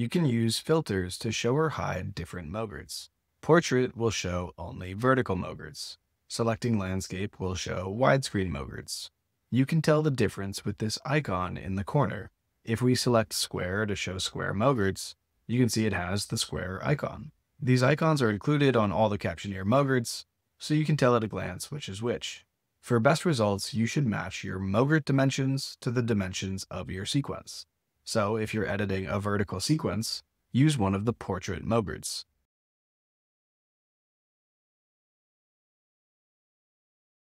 You can use filters to show or hide different MOGRTs. Portrait will show only vertical MOGRTs. Selecting landscape will show widescreen MOGRTs. You can tell the difference with this icon in the corner. If we select square to show square MOGRTs, you can see it has the square icon. These icons are included on all the Captioneer MOGRTs, so you can tell at a glance which is which. For best results, you should match your MOGRT dimensions to the dimensions of your sequence. So if you're editing a vertical sequence, use one of the portrait MOGRTs.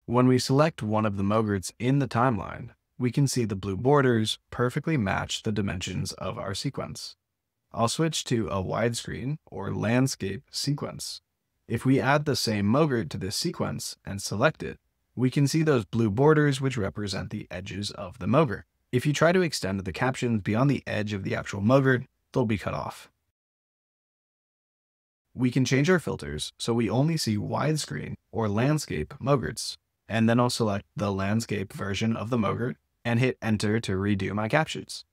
When we select one of the MOGRTs in the timeline, we can see the blue borders perfectly match the dimensions of our sequence. I'll switch to a widescreen or landscape sequence. If we add the same MOGRT to this sequence and select it, we can see those blue borders which represent the edges of the MOGRT. If you try to extend the captions beyond the edge of the actual MOGRT, they'll be cut off. We can change our filters so we only see widescreen or landscape MOGRTs and then I'll select the landscape version of the MOGRT and hit enter to redo my captions.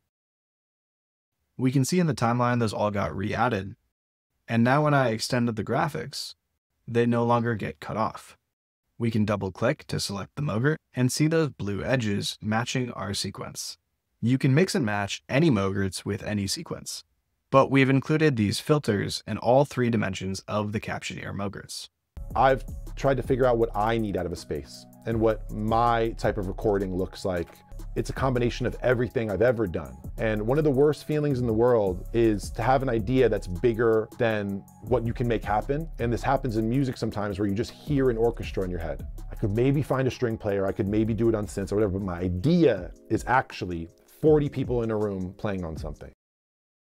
We can see in the timeline those all got re-added. And now when I extended the graphics, they no longer get cut off. We can double click to select the MOGRT and see those blue edges matching our sequence. You can mix and match any MOGRTs with any sequence, but we've included these filters in all three dimensions of the Captioneer MOGRTs. I've tried to figure out what I need out of a space and what my type of recording looks like. It's a combination of everything I've ever done. And one of the worst feelings in the world is to have an idea that's bigger than what you can make happen. And this happens in music sometimes where you just hear an orchestra in your head. I could maybe find a string player, I could maybe do it on synths or whatever, but my idea is actually 40 people in a room playing on something.